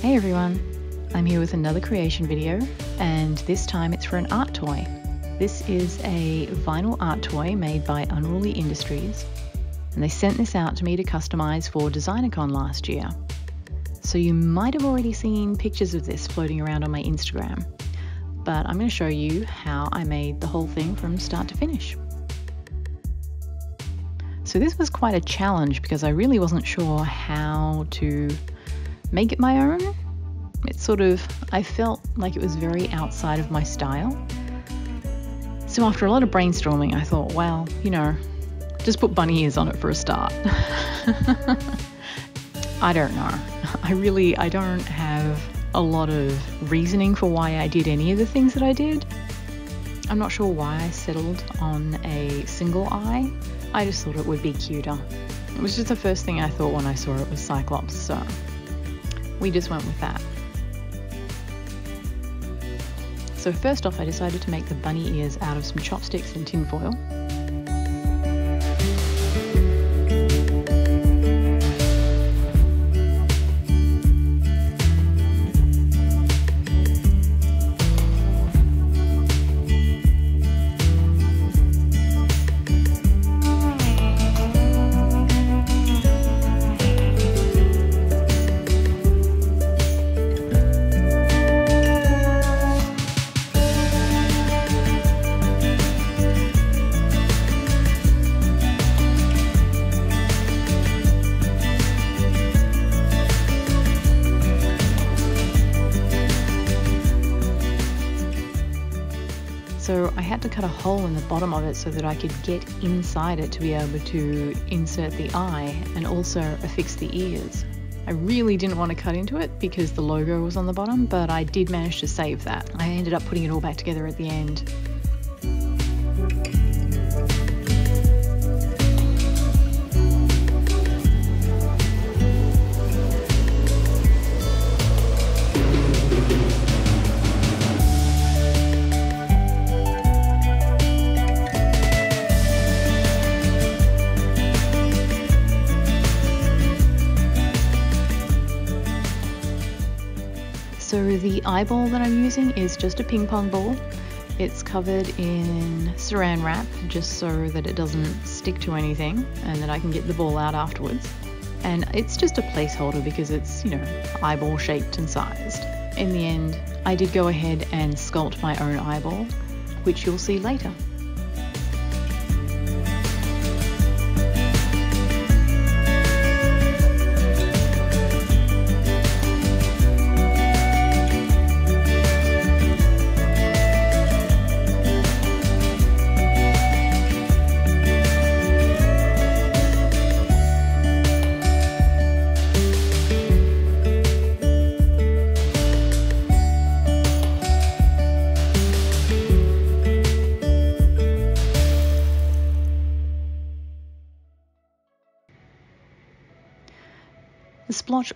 Hey everyone, I'm here with another creation video, and this time it's for an art toy. This is a vinyl art toy made by Unruly Industries, and they sent this out to me to customize for DesignerCon last year. So you might have already seen pictures of this floating around on my Instagram, but I'm going to show you how I made the whole thing from start to finish. So this was quite a challenge because I really wasn't sure how to make it my own. It sort of, I felt like it was very outside of my style. So after a lot of brainstorming, I thought, well, you know, just put bunny ears on it for a start. I don't know. I really, I don't have a lot of reasoning for why I did any of the things that I did. I'm not sure why I settled on a single eye. I just thought it would be cuter. It was just the first thing I thought when I saw it was Cyclops, so we just went with that. So first off I decided to make the bunny ears out of some chopsticks and tinfoil. So I had to cut a hole in the bottom of it so that I could get inside it to be able to insert the eye and also affix the ears. I really didn't want to cut into it because the logo was on the bottom, but I did manage to save that. I ended up putting it all back together at the end. So the eyeball that I'm using is just a ping pong ball. It's covered in saran wrap just so that it doesn't stick to anything and that I can get the ball out afterwards. And it's just a placeholder because it's, you know, eyeball shaped and sized. In the end, I did go ahead and sculpt my own eyeball, which you'll see later.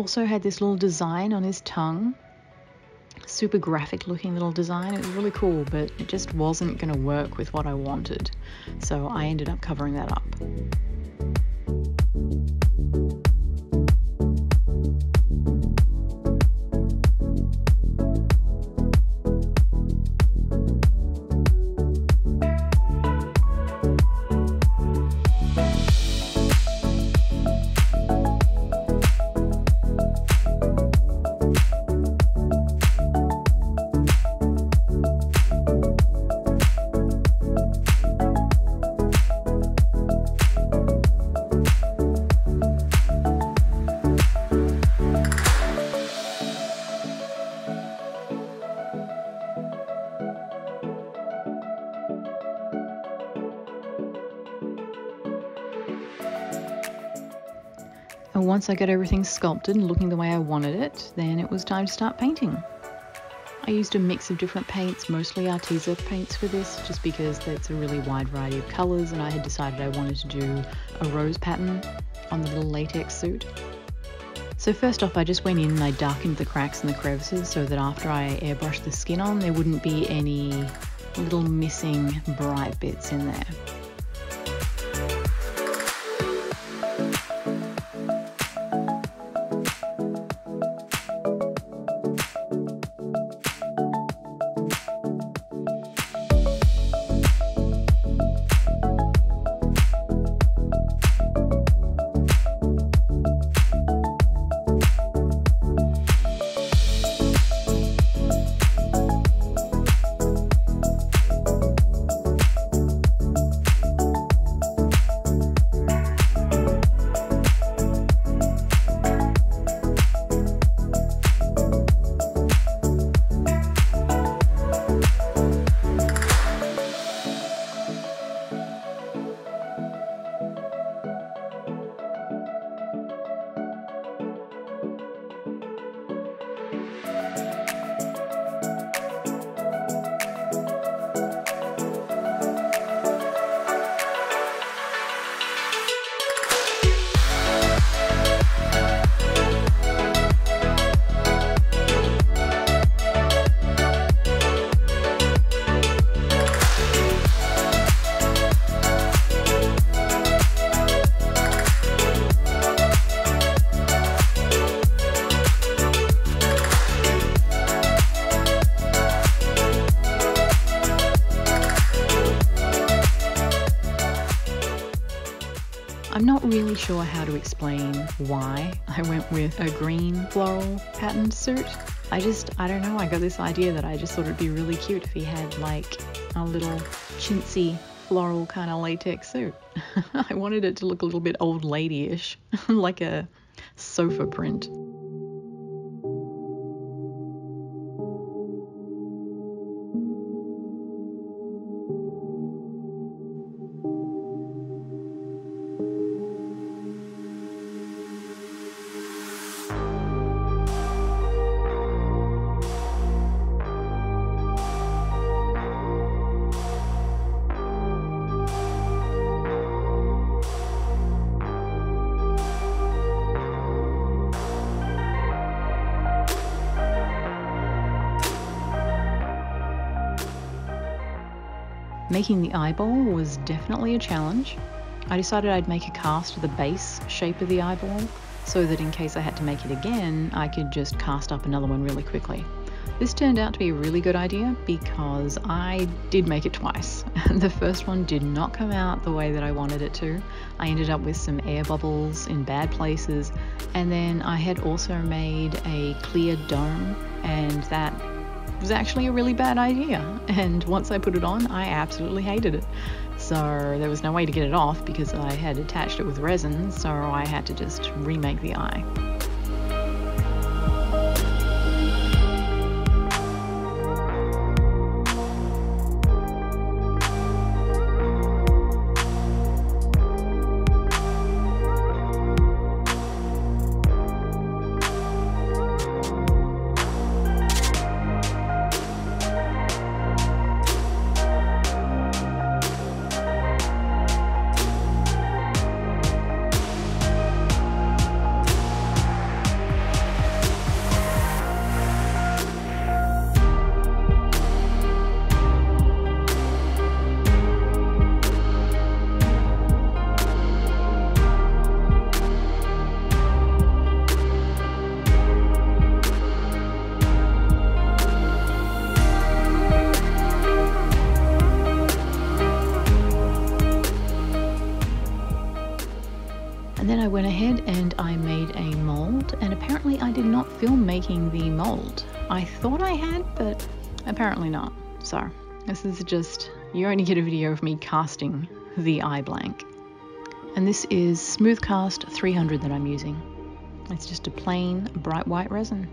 Also had this little design on his tongue. Super graphic looking little design. It was really cool, but it just wasn't going to work with what I wanted. So I ended up covering that up. And once I got everything sculpted and looking the way I wanted it, then it was time to start painting. I used a mix of different paints, mostly Arteza paints for this, just because that's a really wide variety of colours and I had decided I wanted to do a rose pattern on the little latex suit. So first off I just went in and I darkened the cracks and the crevices so that after I airbrushed the skin on there wouldn't be any little missing bright bits in there. Sure how to explain why I went with a green floral patterned suit. I just, I don't know, I got this idea that I just thought it'd be really cute if he had like a little chintzy floral kind of latex suit. I wanted it to look a little bit old lady-ish, like a sofa print. Making the eyeball was definitely a challenge. I decided I'd make a cast of the base shape of the eyeball so that in case I had to make it again, I could just cast up another one really quickly. This turned out to be a really good idea because I did make it twice. the first one did not come out the way that I wanted it to. I ended up with some air bubbles in bad places, and then I had also made a clear dome, and that was actually a really bad idea. And once I put it on, I absolutely hated it. So there was no way to get it off because I had attached it with resin, so I had to just remake the eye. I thought I had, but apparently not. So, this is just, you only get a video of me casting the eye blank. And this is Smoothcast 300 that I'm using. It's just a plain bright white resin.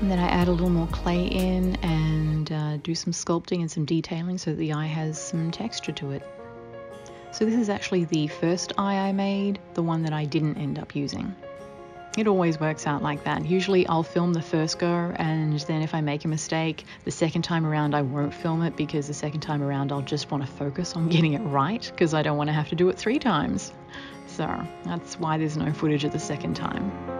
And then I add a little more clay in and uh, do some sculpting and some detailing so that the eye has some texture to it. So this is actually the first eye I made, the one that I didn't end up using. It always works out like that. Usually I'll film the first go and then if I make a mistake, the second time around I won't film it because the second time around I'll just want to focus on getting it right because I don't want to have to do it three times. So that's why there's no footage of the second time.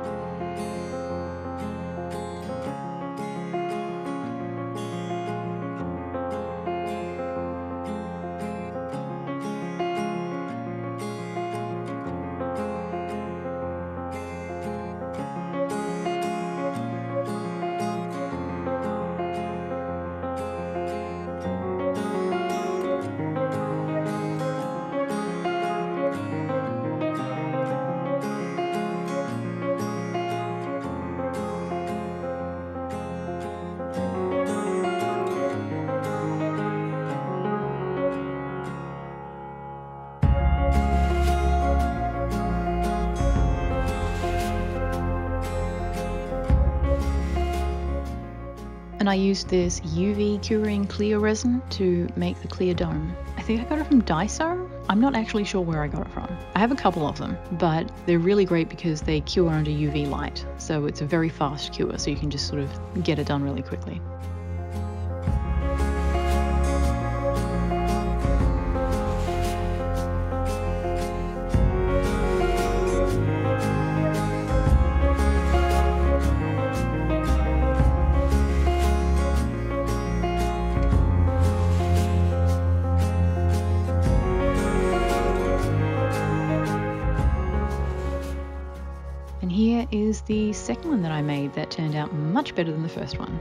And I used this UV curing clear resin to make the clear dome. I think I got it from Daiso. I'm not actually sure where I got it from. I have a couple of them, but they're really great because they cure under UV light. So it's a very fast cure, so you can just sort of get it done really quickly. Is the second one that I made that turned out much better than the first one.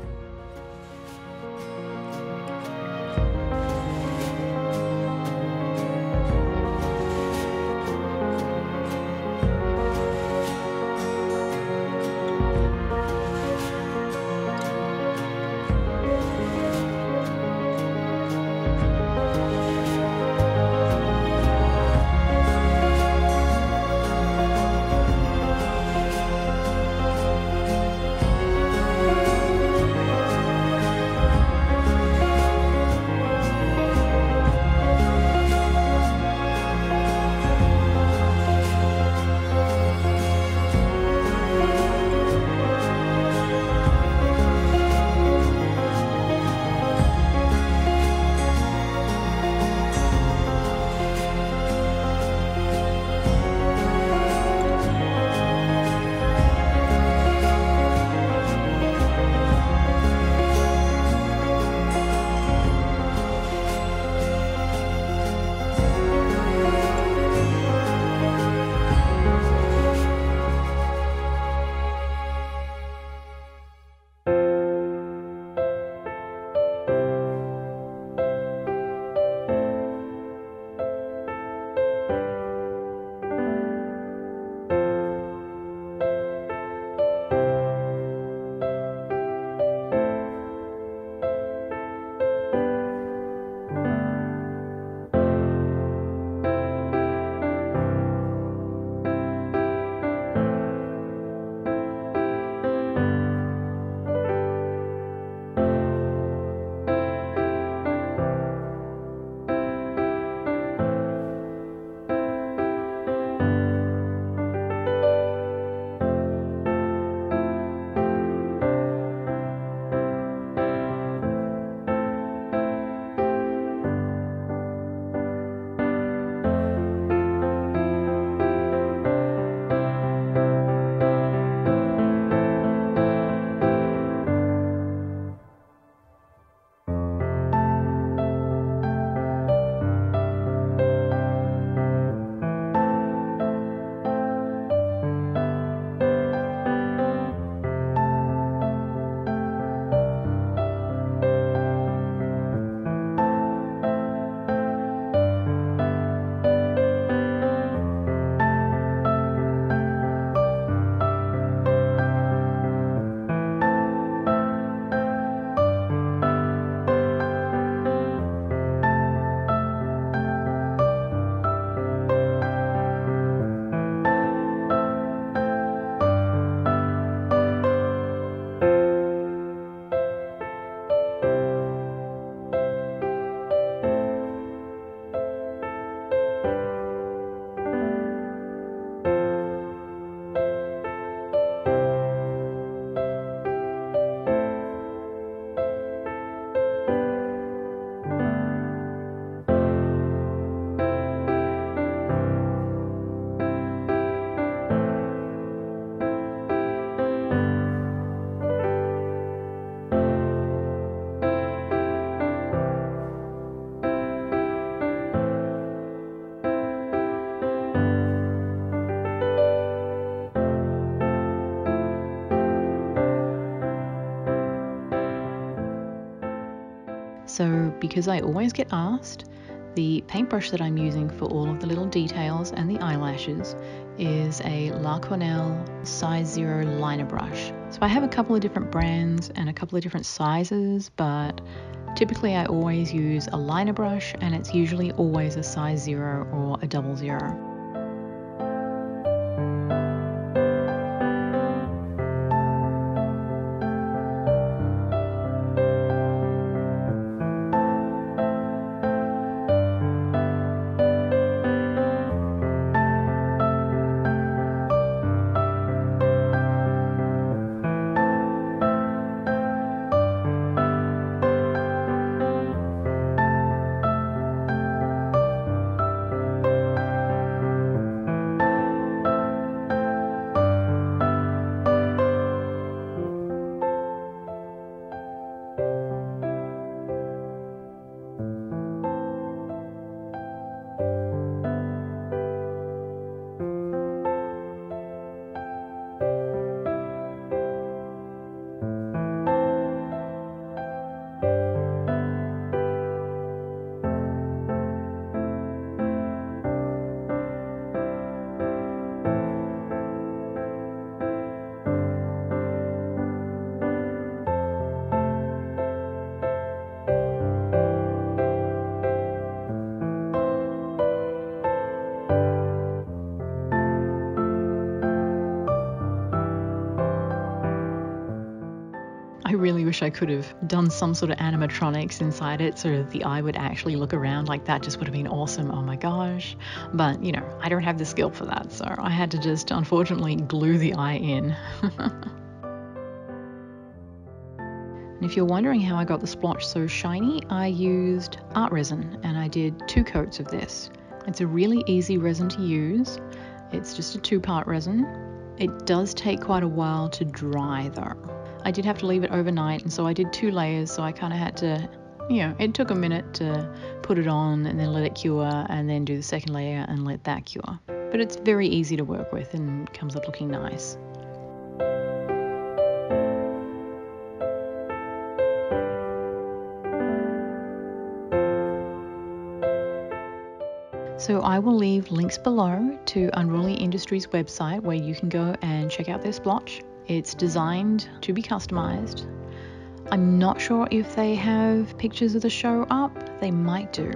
So, because I always get asked, the paintbrush that I'm using for all of the little details and the eyelashes is a Loew-Cornell size zero liner brush. So I have a couple of different brands and a couple of different sizes, but typically I always use a liner brush and it's usually always a size zero or a double zero. Really wish I could have done some sort of animatronics inside it so the eye would actually look around like that just would have been awesome. Oh my gosh. But, you know, I don't have the skill for that, so I had to just unfortunately glue the eye in. And if you're wondering how I got the splotch so shiny, I used art resin and I did two coats of this. It's a really easy resin to use. It's just a two part resin. It does take quite a while to dry though. I did have to leave it overnight and so I did two layers so I kind of had to, you know, it took a minute to put it on and then let it cure and then do the second layer and let that cure. But it's very easy to work with and comes up looking nice. So I will leave links below to Unruly Industries website where you can go and check out their splotch. It's designed to be customized. I'm not sure if they have pictures of the show up. They might do.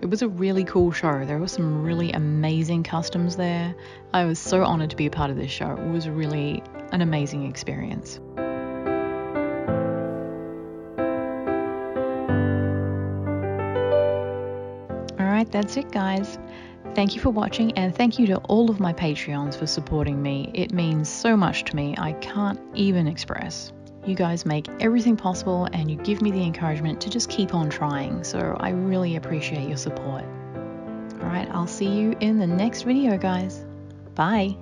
It was a really cool show. There were some really amazing customs there. I was so honored to be a part of this show. It was really an amazing experience. Alright, that's it, guys. Thank you for watching, and thank you to all of my Patreons for supporting me. It means so much to me, I can't even express. You guys make everything possible, and you give me the encouragement to just keep on trying, so I really appreciate your support. Alright, I'll see you in the next video, guys. Bye.